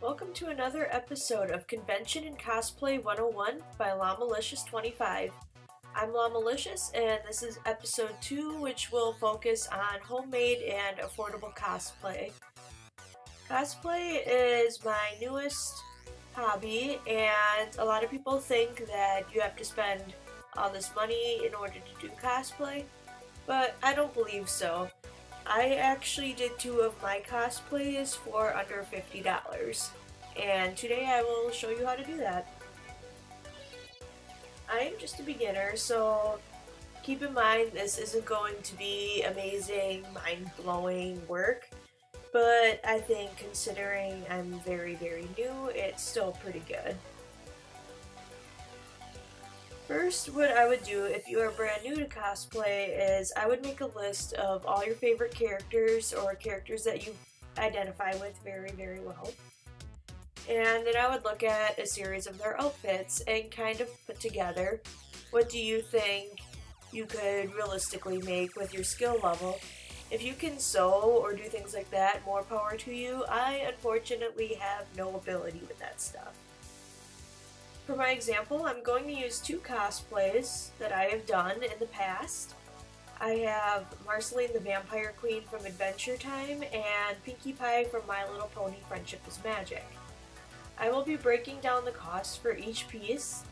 Welcome to another episode of Convention and Cosplay 101 by Llamalicious25. I'm Llamalicious, and this is episode 2, which will focus on homemade and affordable cosplay. Cosplay is my newest hobby, and a lot of people think that you have to spend all this money in order to do cosplay, but I don't believe so. I actually did two of my cosplays for under $50, and today I will show you how to do that. I'm just a beginner, so keep in mind this isn't going to be amazing, mind-blowing work, but I think considering I'm very, very new, it's still pretty good. First, what I would do if you are brand new to cosplay is I would make a list of all your favorite characters or characters that you identify with very, very well. And then I would look at a series of their outfits and kind of put together what do you think you could realistically make with your skill level. If you can sew or do things like that, more power to you. I unfortunately have no ability with that stuff. For my example, I'm going to use two cosplays that I have done in the past. I have Marceline the Vampire Queen from Adventure Time and Pinkie Pie from My Little Pony Friendship is Magic. I will be breaking down the cost for each piece,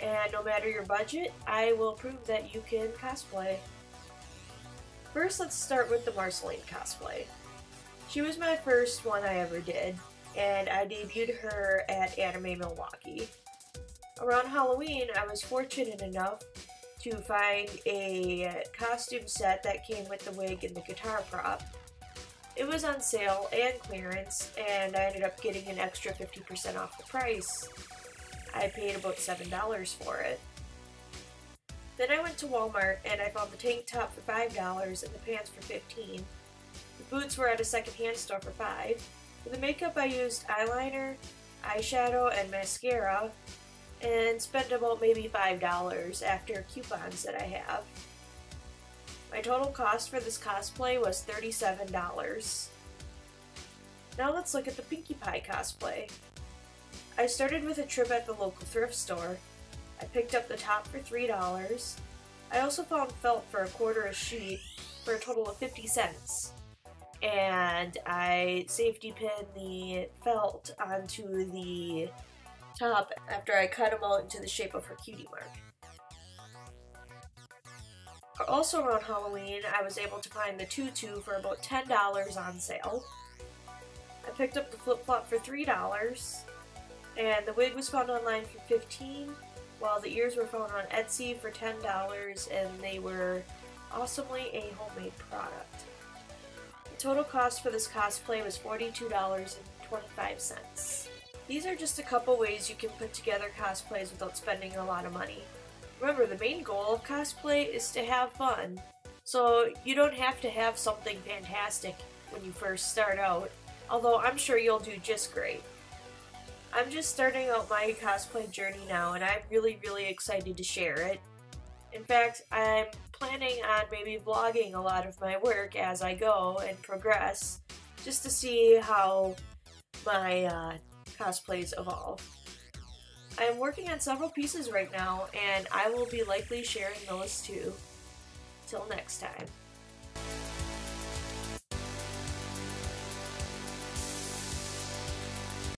and no matter your budget, I will prove that you can cosplay. First, let's start with the Marceline cosplay. She was my first one I ever did, and I debuted her at Anime Milwaukee. Around Halloween, I was fortunate enough to find a costume set that came with the wig and the guitar prop. It was on sale and clearance, and I ended up getting an extra 50% off the price. I paid about $7 for it. Then I went to Walmart and I found the tank top for $5 and the pants for 15 The boots were at a secondhand store for 5 For the makeup I used eyeliner, eyeshadow, and mascara, and spend about maybe $5 after coupons that I have. My total cost for this cosplay was $37. Now let's look at the Pinkie Pie cosplay. I started with a trip at the local thrift store. I picked up the top for $3. I also found felt for a quarter a sheet for a total of 50 cents. And I safety pinned the felt onto the top after I cut them all into the shape of her cutie mark. Also around Halloween, I was able to find the tutu for about $10 on sale. I picked up the flip-flop for $3, and the wig was found online for 15 while the ears were found on Etsy for $10, and they were awesomely a homemade product. The total cost for this cosplay was $42.25. These are just a couple ways you can put together cosplays without spending a lot of money. Remember, the main goal of cosplay is to have fun. So you don't have to have something fantastic when you first start out, although I'm sure you'll do just great. I'm just starting out my cosplay journey now and I'm really, really excited to share it. In fact, I'm planning on maybe vlogging a lot of my work as I go and progress, just to see how my uh, cosplays evolve. I am working on several pieces right now, and I will be likely sharing those too. Till next time.